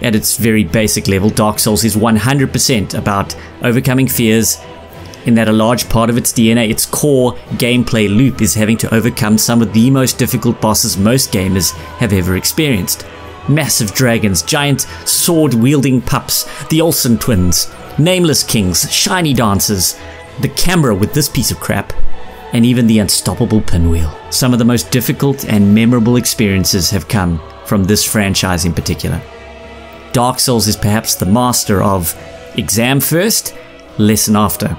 At its very basic level, Dark Souls is 100% about overcoming fears, in that a large part of its DNA, its core gameplay loop, is having to overcome some of the most difficult bosses most gamers have ever experienced. Massive dragons, giant sword wielding pups, the Olsen twins, nameless kings, shiny dancers, the camera with this piece of crap, and even the unstoppable pinwheel. Some of the most difficult and memorable experiences have come from this franchise in particular. Dark Souls is perhaps the master of exam first, lesson after.